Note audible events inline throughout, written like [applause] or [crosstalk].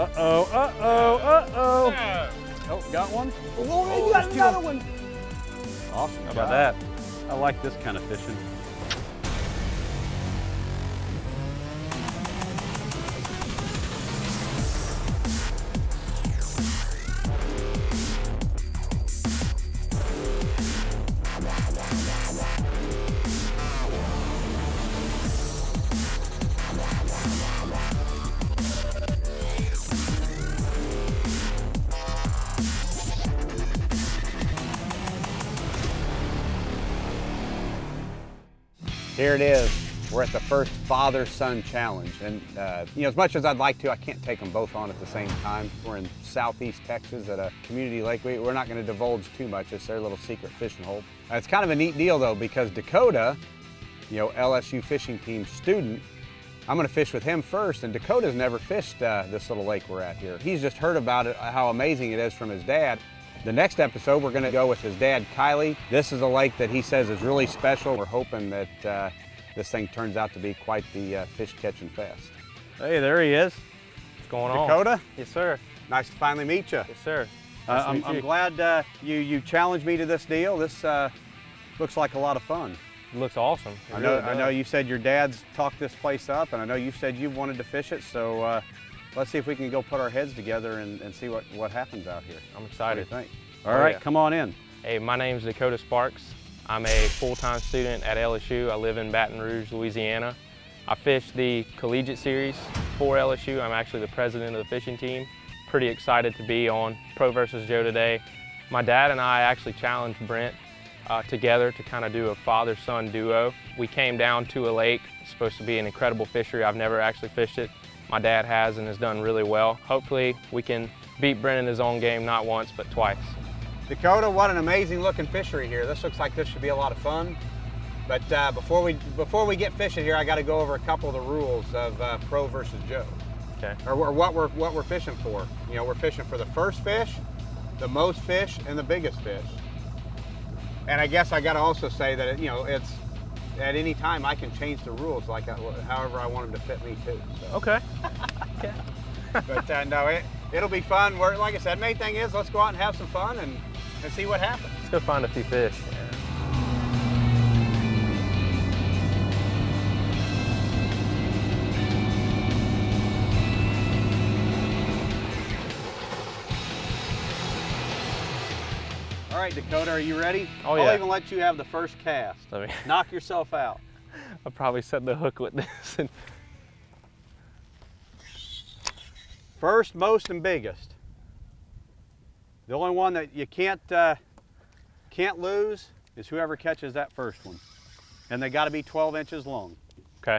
Uh-oh, uh-oh, uh-oh. Oh, got one? Oh, you got oh, another one. Awesome How job. about that? I like this kind of fishing. We're at the first father-son challenge. And, uh, you know, as much as I'd like to, I can't take them both on at the same time. We're in southeast Texas at a community lake. We, we're not going to divulge too much. It's their little secret fishing hole. It's kind of a neat deal, though, because Dakota, you know, LSU fishing team student, I'm going to fish with him first. And Dakota's never fished uh, this little lake we're at here. He's just heard about it, how amazing it is from his dad. The next episode, we're going to go with his dad, Kylie. This is a lake that he says is really special. We're hoping that uh, this thing turns out to be quite the uh, fish catching fest. Hey, there he is. What's going on? Dakota, Yes, sir. nice to finally meet you. Yes, sir. Uh, Nice to I'm, I'm glad uh, you, you challenged me to this deal. This uh, looks like a lot of fun. It looks awesome. It I know, really I know you said your dad's talked this place up, and I know you said you wanted to fish it, so uh, let's see if we can go put our heads together and, and see what, what happens out here. I'm What do excited. you think? All Oh, right, yeah. come on in. Hey, my name's Dakota Sparks. I'm a full-time student at LSU. I live in Baton Rouge, Louisiana. I fish the collegiate series for LSU. I'm actually the president of the fishing team. Pretty excited to be on Pro versus Joe today. My dad and I actually challenged Brent uh, together to kind of do a father-son duo. We came down to a lake. It's supposed to be an incredible fishery. I've never actually fished it. My dad has and has done really well. Hopefully we can beat Brent in his own game not once but twice. Dakota, what an amazing looking fishery here. This looks like this should be a lot of fun. But uh, before we before we get fishing here, I got to go over a couple of the rules of uh, pro versus Joe, Okay. or, or what we're what we're fishing for. You know, we're fishing for the first fish, the most fish, and the biggest fish. And I guess I got to also say that you know it's at any time I can change the rules like I, however I want them to fit me too. So. Okay. okay. [laughs] but uh, no, it it'll be fun. We're like I said, main thing is let's go out and have some fun and, and see what happens. Let's go find a few fish. All right, Dakota, are you ready? Oh, yeah. I'll even let you have the first cast. Let me, [laughs] Knock yourself out. I'll probably set the hook with this. And, First, most, and biggest. The only one that you can't uh, can't lose is whoever catches that first one, and they got to be 12 inches long. okay.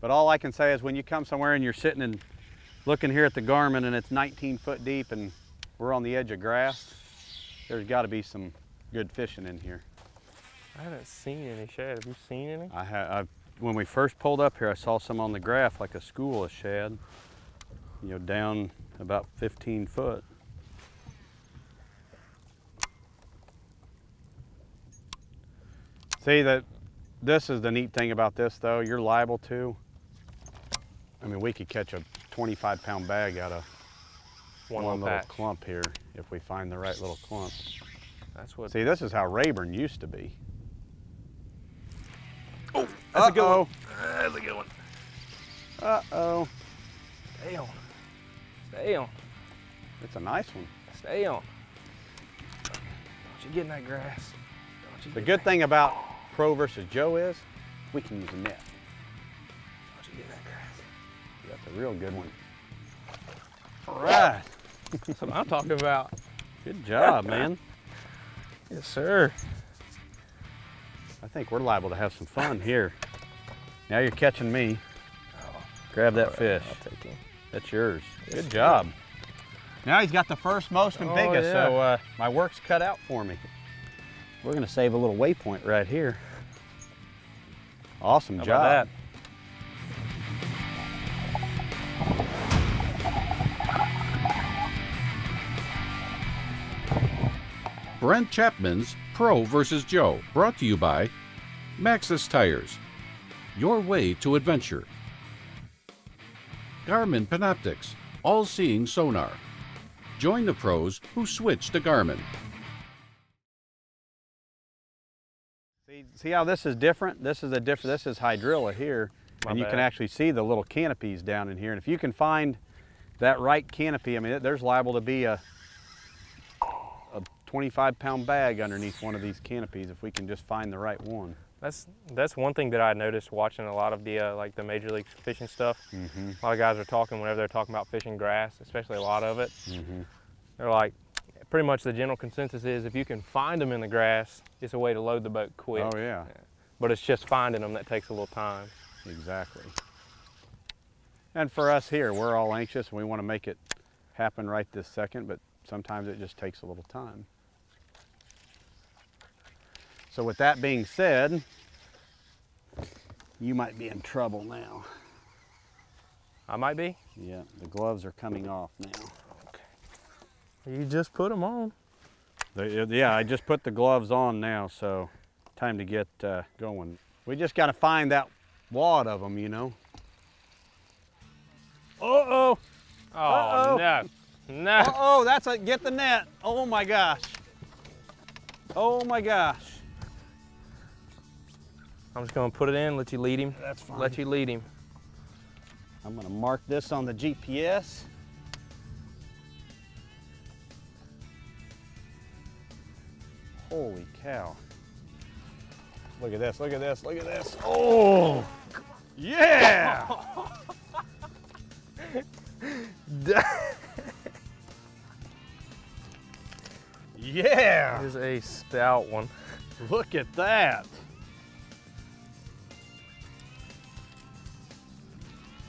But all I can say is when you come somewhere and you're sitting and looking here at the Garmin and it's 19 foot deep and we're on the edge of grass, there's got to be some good fishing in here. I haven't seen any shad. Have you seen any? I have. I, when we first pulled up here, I saw some on the graph, like a school of shad, you know, down about 15 foot. See that this is the neat thing about this though, you're liable to. I mean, we could catch a 25 pound bag out of One, one, little little patch. clump here if we find the right little clump. That's what. See, this is how Rayburn used to be. oh, that's a good one. That's a good one. Uh-oh. Stay on. Stay on. It's a nice one. Stay on. Don't you get in that grass. Don't you The get good in thing about oh. Pro versus Joe is we can use a net. that- Don't you get that grass. That's a real good one. All right. That's what I'm talking about. Good job, man. Yes, sir. I think we're liable to have some fun here. Now you're catching me. Grab that fish. I'll take him. That's yours. Good job. Now he's got the first, most, and Oh, biggest, yeah. so uh, my work's cut out for me. We're gonna save a little waypoint right here. Awesome How job. about that? Brent Chapman's Pro vs. Joe, brought to you by Maxxis Tires. Your way to adventure. Garmin Panoptix, all-seeing sonar. Join the pros who switch to Garmin. See, how this is different? This is a different, this is hydrilla here. My and you can actually see the little canopies down in here. And if you can find that right canopy, I mean, there's liable to be a, a 25 pound bag underneath one of these canopies if we can just find the right one. That's that's one thing that I noticed watching a lot of the uh, like the major league fishing stuff. A lot of guys are talking whenever they're talking about fishing grass, especially a lot of it. They're like, pretty much the general consensus is if you can find them in the grass, it's a way to load the boat quick. Oh yeah, But it's just finding them that takes a little time. exactly. And for us here, we're all anxious and we want to make it happen right this second, but sometimes it just takes a little time. So with that being said, you might be in trouble now. I might be. Yeah, the gloves are coming off now. You just put them on. They- yeah, I just put the gloves on now, so time to get uh, going. We just got to find that wad of them, you know. Uh-oh, Oh Uh-oh. no, no. uh-oh, that's a, get the net. Oh my gosh. Oh my gosh. I'm just gonna put it in, let you lead him. That's fine. Let you lead him. I'm gonna mark this on the GPS. Holy cow. Look at this, look at this, look at this. Oh, yeah! [laughs] yeah! Here's a stout one. Look at that.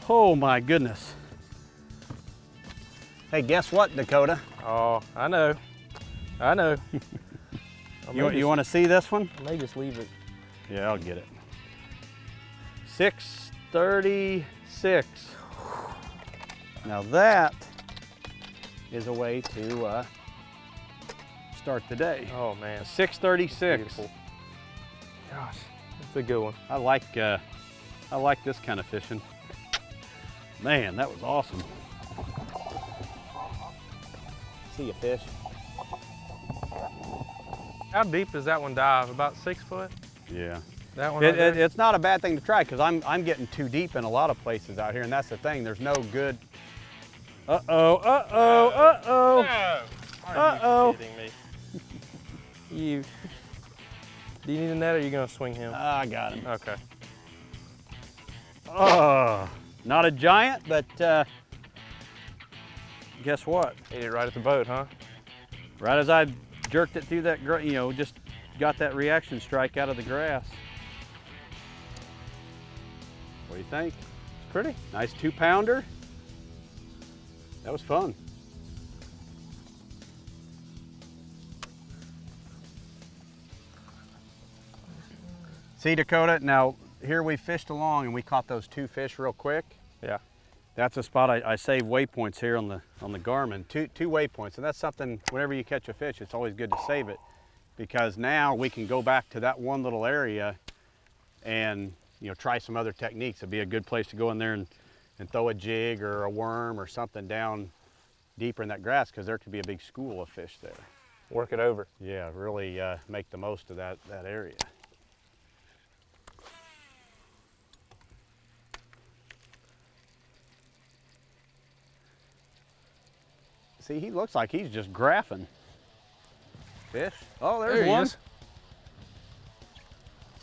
Oh my goodness. Hey, guess what, Dakota? Oh, I know. I know. [laughs] You, may you want to see this one? I may just leave it. Yeah, I'll get it. 636. Now that is a way to uh, start the day. Oh man, 636. beautiful. Gosh, that's a good one. I like uh, I like this kind of fishing. Man, that was awesome. See a fish? How deep does that one dive? About six foot? Yeah. That one It, right it, it's not a bad thing to try because I'm I'm getting too deep in a lot of places out here, and that's the thing. There's no good. Uh oh. Uh oh. Uh oh. No! Are Uh-oh. you kidding me? you. Do you need a net or are you gonna swing him? I got him. Okay. Oh, not a giant, but uh, guess what? Ate it right at the boat, huh? Right as I jerked it through that, you know, just got that reaction strike out of the grass. What do you think? It's pretty. Nice two pounder. That was fun. See Dakota, now here we fished along and we caught those two fish real quick. Yeah. That's a spot I, I save waypoints here on the on the Garmin. Two two waypoints, and that's something. Whenever you catch a fish, it's always good to save it, because now we can go back to that one little area, and you know try some other techniques. It'd be a good place to go in there and, and throw a jig or a worm or something down deeper in that grass, because there could be a big school of fish there. Work it over. Yeah, really uh, make the most of that that area. See, he looks like he's just graphing. Fish. Oh, there's There he one. is.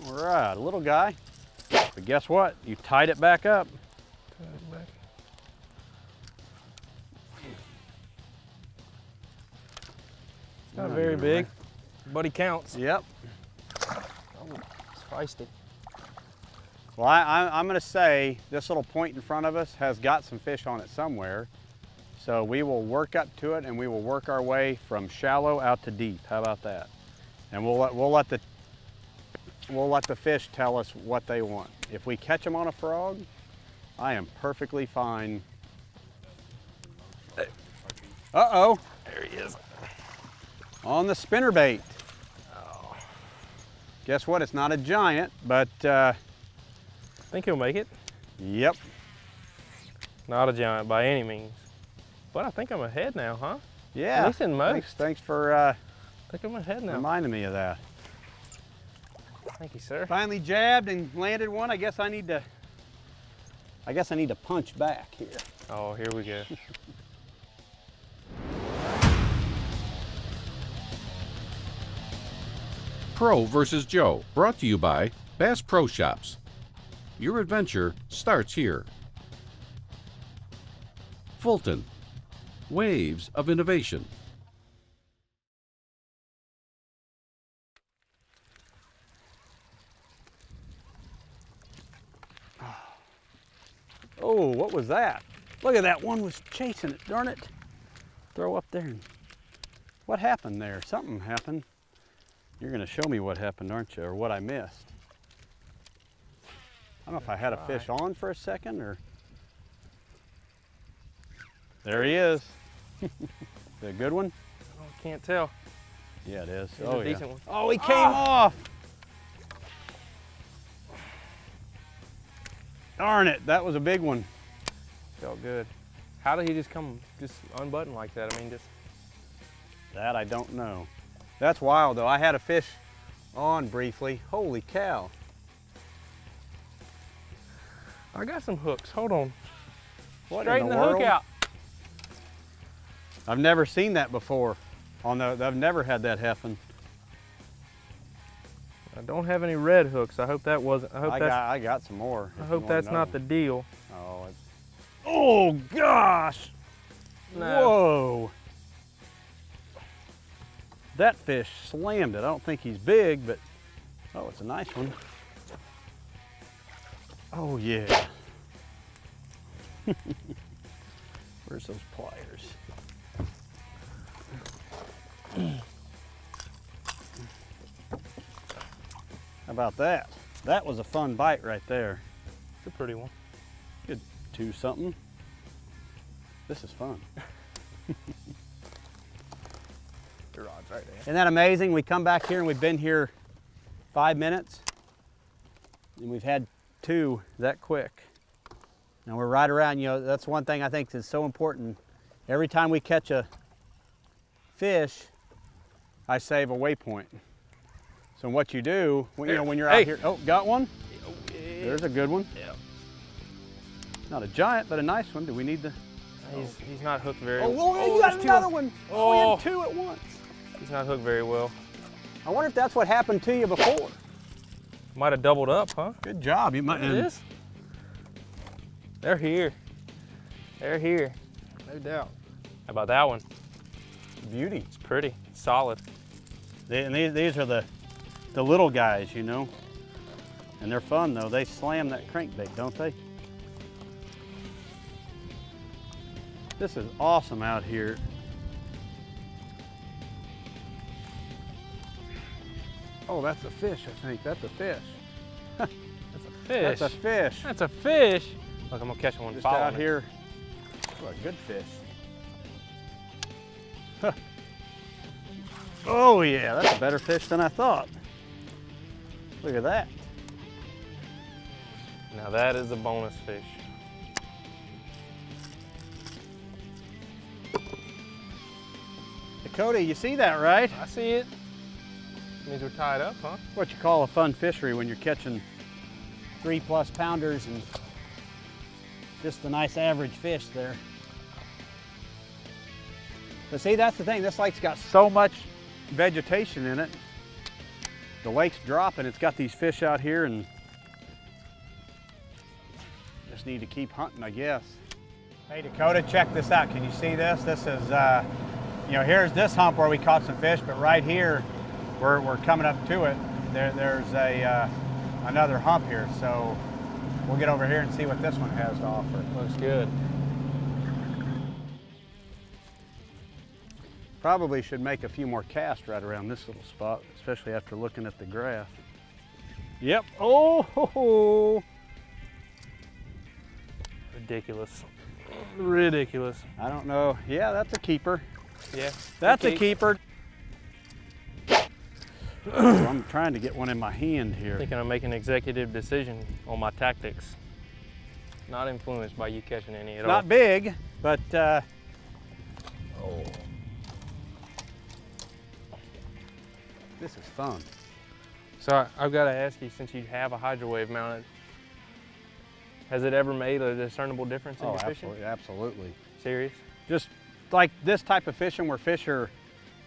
All right, a little guy. But guess what? You tied it back up. It back. Not very big, but he counts. Yep. Oh, it's feisty. Well, I, I, I'm going to say this little point in front of us has got some fish on it somewhere. So we will work up to it and we will work our way from shallow out to deep. How about that? And we'll let, we'll let the we'll let the fish tell us what they want. If we catch them on a frog, I am perfectly fine. Uh-oh, There he is. on the spinner bait. Guess what? It's not a giant, but uh, Think he'll make it. yep, Not a giant by any means. But I think I'm ahead now, huh? Yeah. At least in most. Thanks, thanks for uh, I think I'm ahead now. reminding me of that. Thank you, sir. Finally jabbed and landed one. I guess I need to. I guess I need to punch back here. Oh, here we go. [laughs] Pro versus Joe, brought to you by Bass Pro Shops. Your adventure starts here. Fulton, Waves of Innovation. Oh, what was that? Look at that one was chasing it. Darn it! Throw up there. And what happened there? Something happened. You're going to show me what happened, aren't you, or what I missed? I don't know if I had a fish on for a second or. There he is. [laughs] is a good one? Oh, can't tell. Yeah, it is. Oh, a oh, yeah. decent one. Oh, he came ah! off. Darn it, that was a big one. Felt good. How did he just come, just unbutton like that? I mean, just That I don't know. That's wild though. I had a fish on briefly. Holy cow. I got some hooks. Hold on. What Straighten in the, the, hook out. I've never seen that before. Oh, On the, I've never had that happen. I don't have any red hooks. I hope that wasn't. I hope I that's. got, I got some more. I hope that's not the deal. Oh, it's... oh gosh! No. Whoa! That fish slammed it. I don't think he's big, but oh, it's a nice one. Oh yeah. [laughs] Where's those pliers? How about that? That was a fun bite right there. It's a pretty one. Good two something. This is fun. [laughs] The rod's right there. Isn't that amazing? We come back here and we've been here five minutes and we've had two that quick. And we're right around, you know, that's one thing I think is so important. Every time we catch a fish, I save a waypoint. So what you do, when, you know, when you're Hey. out here, oh, got one? There's a good one. Yeah. Not a giant, but a nice one. Do we need the? He's, he's not hooked very Oh, well. whoa, oh, you got another one. Oh, we Oh. had two at once. He's not hooked very well. I wonder if that's what happened to you before. Might have doubled up, huh? Good job. You might. It is. They're here. They're here. No doubt. How about that one? Beauty. It's pretty. Solid. They, and these, these are the, the little guys, you know. And they're fun though. They slam that crankbait, don't they? This is awesome out here. Oh, that's a fish, I think. That's a fish. That's a fish. That's a fish. That's a fish. Look, I'm gonna catch one. Just out here. Oh, a good fish. Huh. Oh yeah, that's a better fish than I thought. Look at that. Now that is a bonus fish. Dakota, you see that, right? I see it. Means we're tied up, huh? What you call a fun fishery when you're catching three plus pounders and just a nice average fish there. But see, that's the thing. This lake's got so much vegetation in it. The lake's dropping. It's got these fish out here and just need to keep hunting, I guess. Hey Dakota, check this out. Can you see this? This is, uh, you know, here's this hump where we caught some fish, but right here, we're, we're coming up to it. There, there's a uh, another hump here, so we'll get over here and see what this one has to offer. Looks good. Probably should make a few more casts right around this little spot, especially after looking at the graph. Yep. Oh, ho, ho. Ridiculous. Ridiculous. I don't know. Yeah, that's a keeper. Yeah. That's a Okay. keeper. I'm trying to get one in my hand here. Thinking I'm making an executive decision on my tactics. Not influenced by you catching any at all. Not big, but uh, This is fun. So I, I've got to ask you, since you have a HydroWave mounted, has it ever made a discernible difference in Oh, your fishing? absolutely, absolutely. Serious? Just like this type of fishing where fish are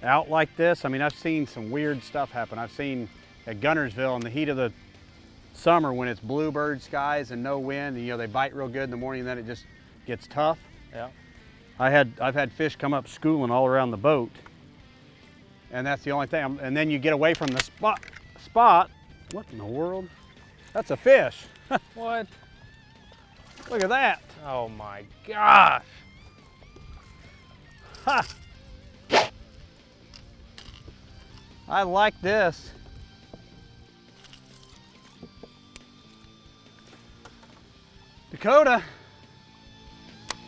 out like this. I mean, I've seen some weird stuff happen. I've seen at Guntersville in the heat of the summer when it's bluebird skies and no wind, and, you know, they bite real good in the morning and then it just gets tough. Yeah. I had, I've had fish come up schooling all around the boat. And that's the only thing. And then you get away from the spot, spot. What in the world? That's a fish. [laughs] What? Look at that. Oh my gosh. Ha! I like this. Dakota,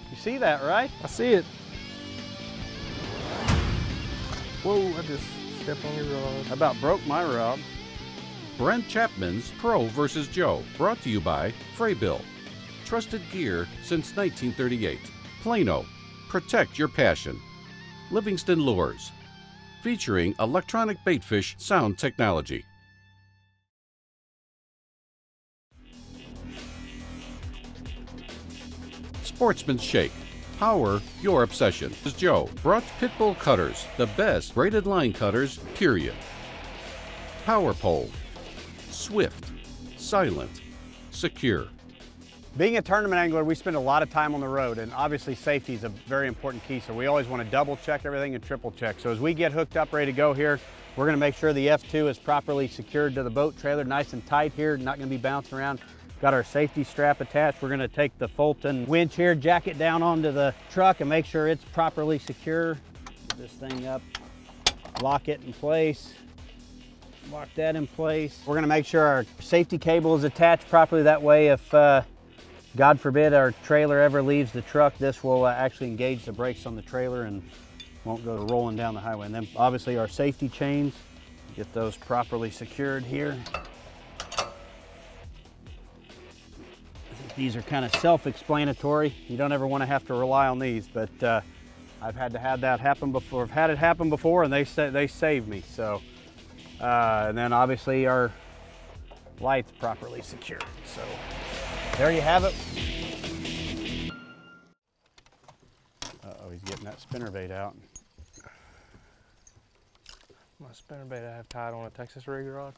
you see that, right? I see it. Whoa, I just stepped on your rod. About broke my rod. Brent Chapman's Pro vs. Joe, brought to you by Frabill. Trusted gear since 1938. Plano, protect your passion. Livingston Lures, featuring electronic baitfish sound technology. Sportsman's Shake. Power your obsession. This is Joe. Brought Pitbull Cutters, the best braided line cutters, period. Power Pole. Swift, silent, secure. Being a tournament angler, we spend a lot of time on the road, and obviously safety is a very important key. So we always want to double check everything and triple check. So as we get hooked up, ready to go here, we're going to make sure the F2 is properly secured to the boat trailer, nice and tight here, not going to be bouncing around. Got our safety strap attached. We're going to take the Fulton winch here, jack it down onto the truck, and make sure it's properly secure. Get this thing up, lock it in place. Lock that in place. We're gonna make sure our safety cable is attached properly. That way, if uh, God forbid our trailer ever leaves the truck, this will uh, actually engage the brakes on the trailer and won't go to rolling down the highway. And then obviously our safety chains, get those properly secured here. These are kind of self-explanatory. You don't ever want to have to rely on these, but uh, I've had to have that happen before. I've had it happen before, and they say they saved me. So, uh, and then obviously our lights properly secured. So, there you have it. Uh oh, he's getting that spinnerbait out. My spinnerbait I have tied on a Texas rig rod.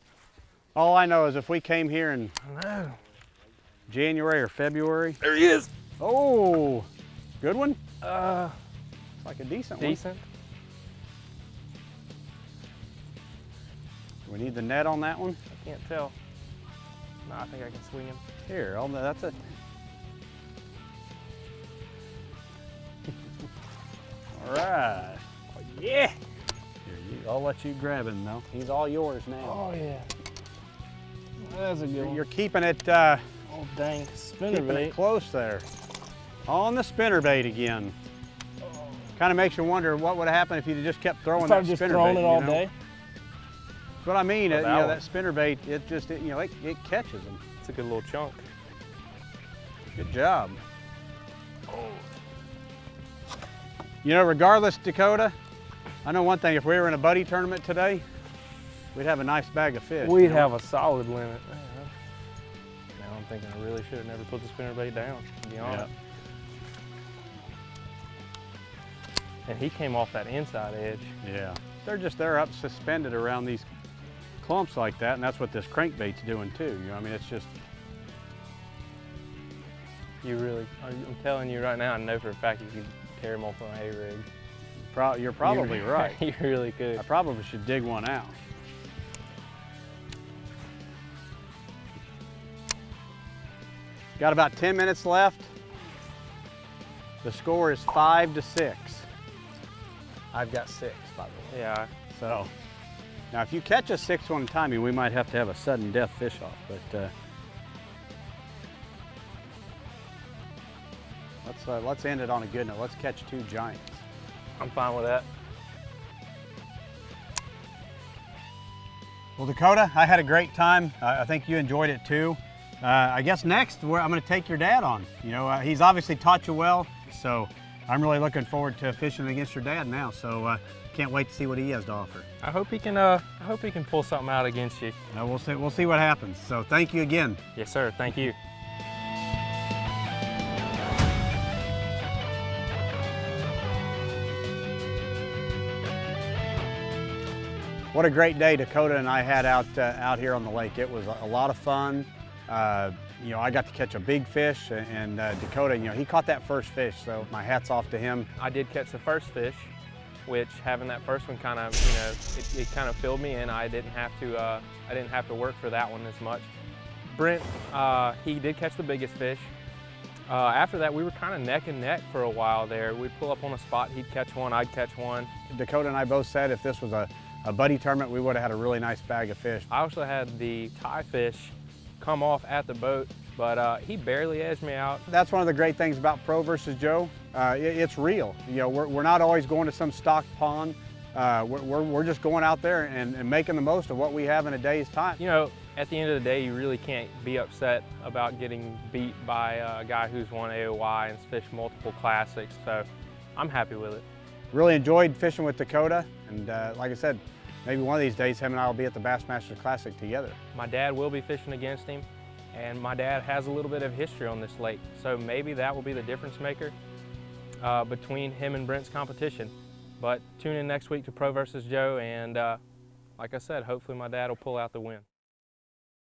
All I know is if we came here and I know. January or February, There he is. oh, good one. Uh, It's like a decent, one. decent. Do we need the net on that one. I can't tell. No, I think I can swing him. Here, I'll, that's it. [laughs] all right. Oh, yeah. Here, you, I'll let you grab him though. He's all yours now. Oh yeah. That's a good You're, one. you're keeping it, uh, oh dang, keeping it spinnerbait. close there. On the spinnerbait again. Kind of makes you wonder what would have happened if you'd just kept throwing If that I've just spinnerbait. thrown it you all know? day. That's what I mean. Oh, it, you that know, one. that spinnerbait, it just, it, you know, it, it catches them. It's a good little chunk. Good job. You know, regardless, Dakota, I know one thing. If we were in a buddy tournament today, we'd have a nice bag of fish. We'd you know? have a solid limit. Man, Now I'm thinking I really should have never put the spinnerbait down, to be honest. And he came off that inside edge. Yeah. They're just, they're up suspended around these clumps like that, and that's what this crankbait's doing too. You know, I mean, it's just, You really, I'm telling you right now, I know for a fact you could tear him off on a hay rig. pro- you're probably You- right. [laughs] you really could. I probably should dig one out. Got about 10 minutes left. The score is five to six. I've got six, by the way. Yeah, So, now if you catch a six one time, we might have to have a sudden death fish off, but uh, let's uh, let's end it on a good note. Let's catch two giants. I'm fine with that. Well, Dakota, I had a great time. I I think you enjoyed it too. Uh, I guess next we're, I'm going to take your dad on. You know, uh, he's obviously taught you well, so I'm really looking forward to fishing against your dad now, so uh, can't wait to see what he has to offer. I hope he can. Uh, I hope he can pull something out against you. Uh, we'll see. We'll see what happens. So thank you again. Yes, sir. Thank you. What a great day Dakota and I had out uh, out here on the lake. It was a lot of fun. Uh, you know, I got to catch a big fish, and uh, Dakota, you know, he caught that first fish. So my hats off to him. I did catch the first fish, which having that first one kind of, you know, it, it kind of filled me in. I didn't have to, uh, I didn't have to work for that one as much. Brent, uh, he did catch the biggest fish. Uh, after that, we were kind of neck and neck for a while there. We'd pull up on a spot, he'd catch one, I'd catch one. Dakota and I both said if this was a, a buddy tournament, we would have had a really nice bag of fish. I also had the tie fish come off at the boat, but uh, he barely edged me out. That's one of the great things about Pro versus Joe. Uh, it, it's real. You know, we're, we're not always going to some stocked pond. Uh, we're, we're, just going out there and, and, making the most of what we have in a day's time. You know, at the end of the day, you really can't be upset about getting beat by a guy who's won AOY and fished multiple classics, so I'm happy with it. Really enjoyed fishing with Dakota, and uh, like I said, maybe one of these days him and I will be at the Bassmasters Classic together. My dad will be fishing against him, and my dad has a little bit of history on this lake, so maybe that will be the difference maker uh, between him and Brent's competition. But tune in next week to Pro versus Joe, and uh, like I said, hopefully my dad will pull out the win.